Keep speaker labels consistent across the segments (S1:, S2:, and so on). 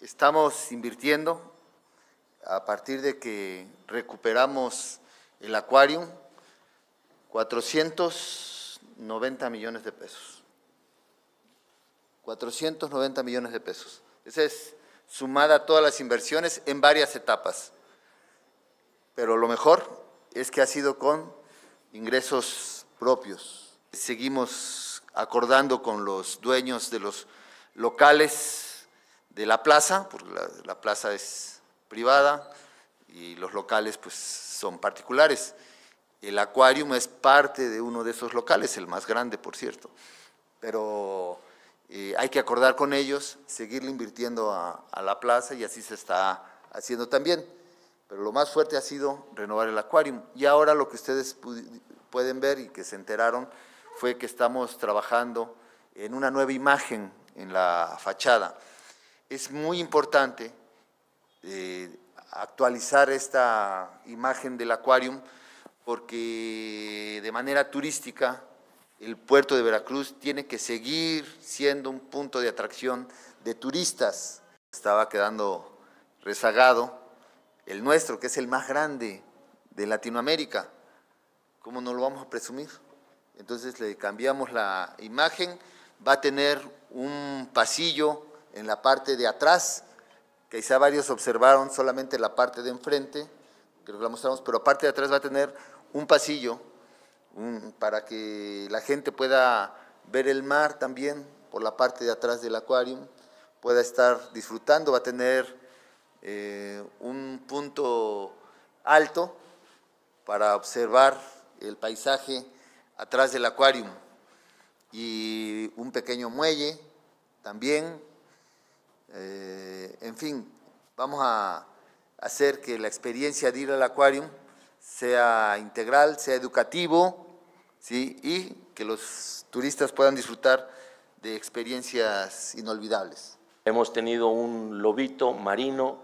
S1: Estamos invirtiendo a partir de que recuperamos el acuario 490 millones de pesos. 490 millones de pesos. Esa es sumada a todas las inversiones en varias etapas. Pero lo mejor es que ha sido con ingresos propios. Seguimos acordando con los dueños de los locales de la plaza, porque la, plaza es privada y los locales pues son particulares. El acuarium es parte de uno de esos locales, el más grande, por cierto. Pero eh, hay que acordar con ellos, seguirle invirtiendo a, la plaza y así se está haciendo también. Pero lo más fuerte ha sido renovar el acuarium. Y ahora lo que ustedes pueden ver y que se enteraron fue que estamos trabajando en una nueva imagen en la fachada. Es muy importante eh, actualizar esta imagen del acuarium porque de manera turística el puerto de Veracruz tiene que seguir siendo un punto de atracción de turistas. Estaba quedando rezagado el nuestro, que es el más grande de Latinoamérica. ¿Cómo no lo vamos a presumir? Entonces le cambiamos la imagen, va a tener un pasillo en la parte de atrás, que quizá varios observaron solamente la parte de enfrente, creo que la mostramos, pero aparte de atrás va a tener un pasillo para que la gente pueda ver el mar también por la parte de atrás del acuario, pueda estar disfrutando, va a tener eh, un punto alto para observar el paisaje atrás del acuario y un pequeño muelle también. Eh, en fin, vamos a hacer que la experiencia de ir al acuario sea integral, sea educativo, ¿sí? y que los turistas puedan disfrutar de experiencias inolvidables.
S2: Hemos tenido un lobito marino,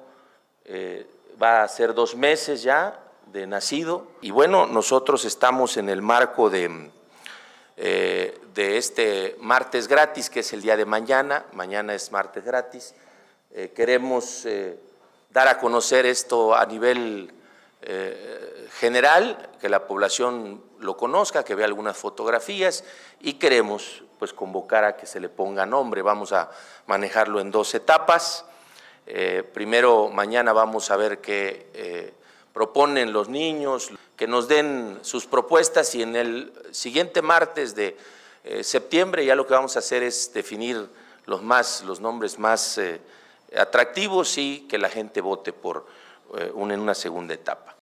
S2: eh, va a ser dos meses ya de nacido, y bueno, nosotros estamos en el marco de eh, de este martes gratis, que es el día de mañana, mañana es martes gratis. Eh, queremos eh, dar a conocer esto a nivel general, que la población lo conozca, que vea algunas fotografías y queremos pues convocar a que se le ponga nombre. Vamos a manejarlo en dos etapas. primero, mañana vamos a ver qué proponen los niños, que nos den sus propuestas y en el siguiente martes de eh, septiembre ya lo que vamos a hacer es definir los, más, los nombres más eh, atractivos y que la gente vote por eh, en una segunda etapa.